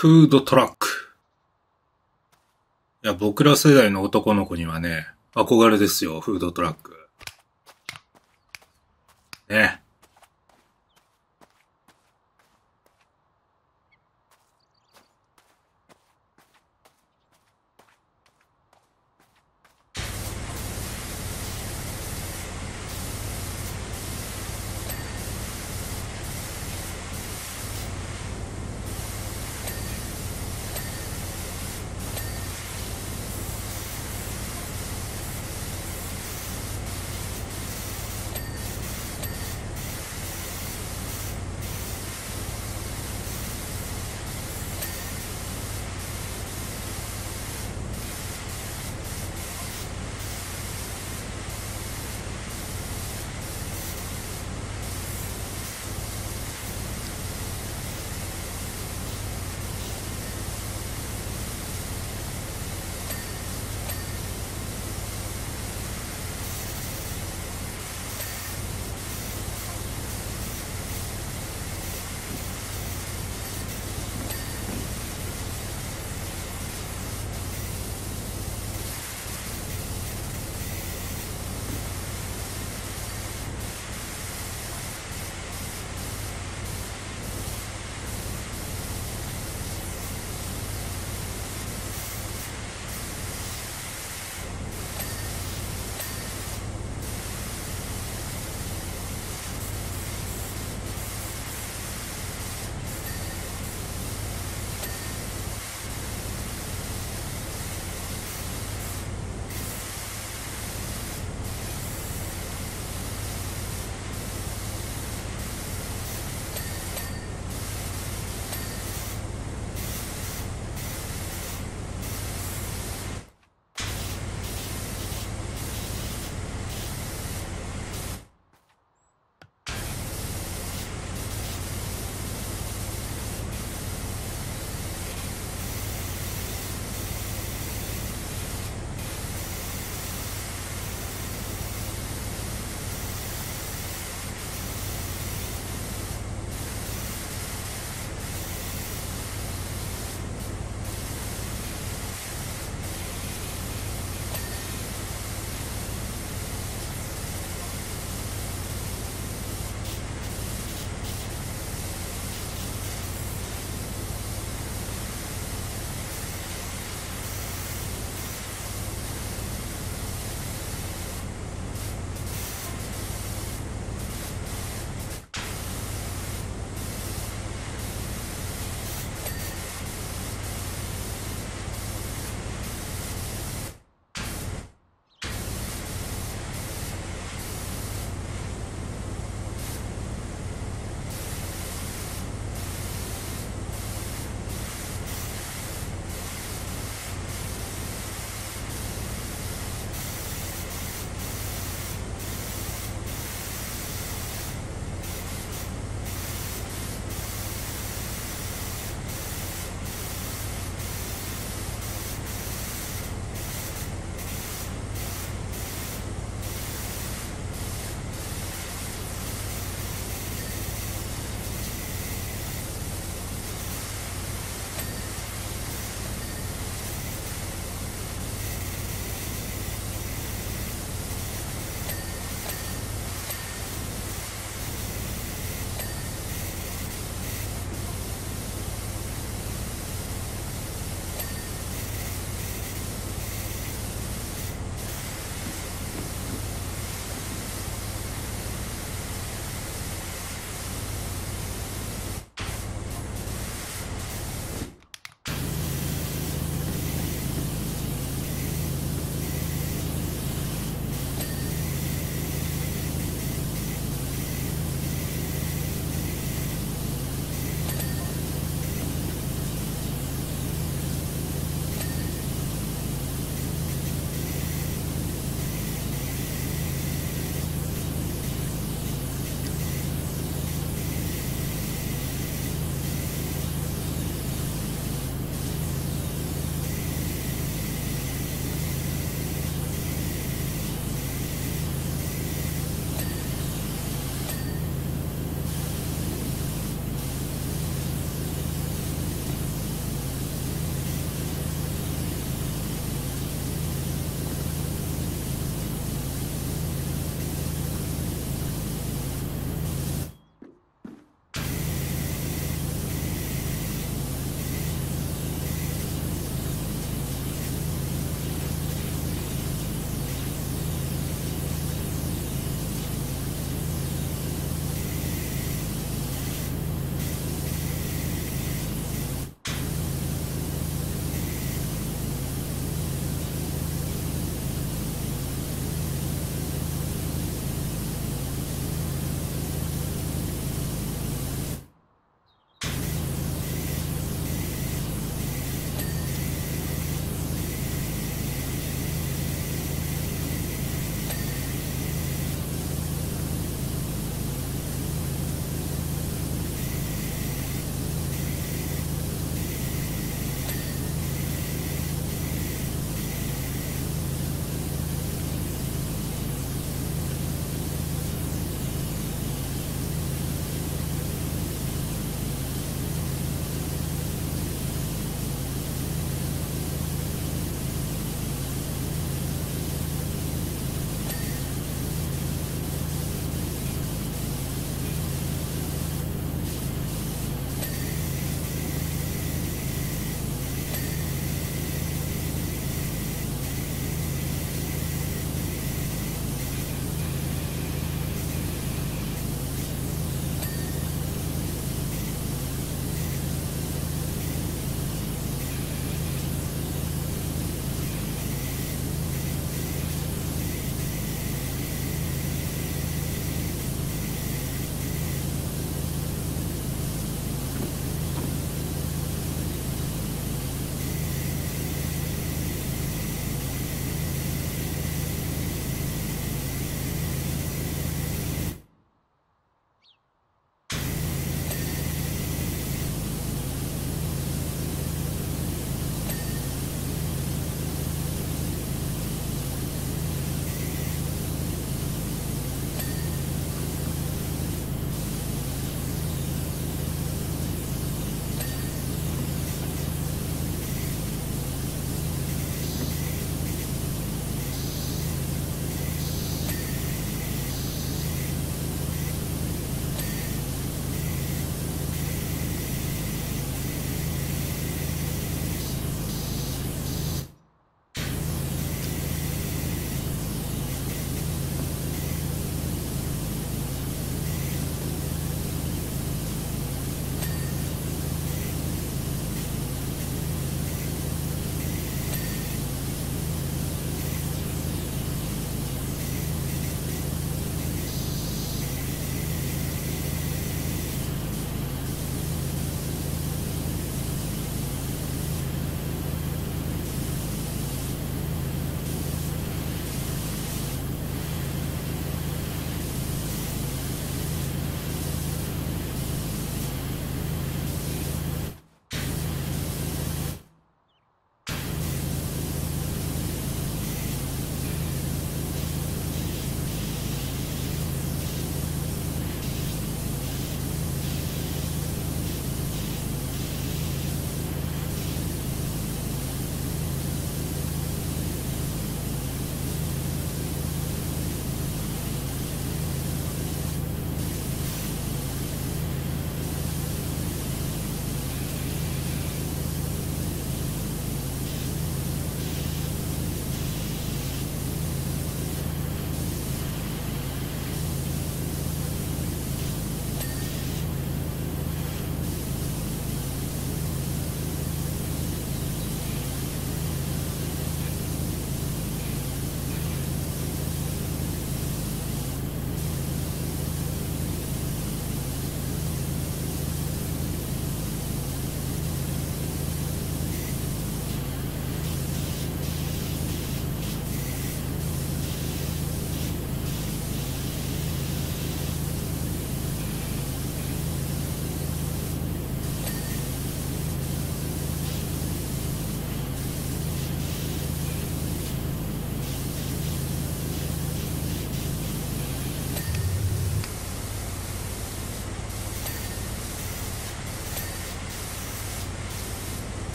フードトラック。いや、僕ら世代の男の子にはね、憧れですよ、フードトラック。ね。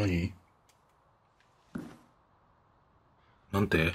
何？なんて？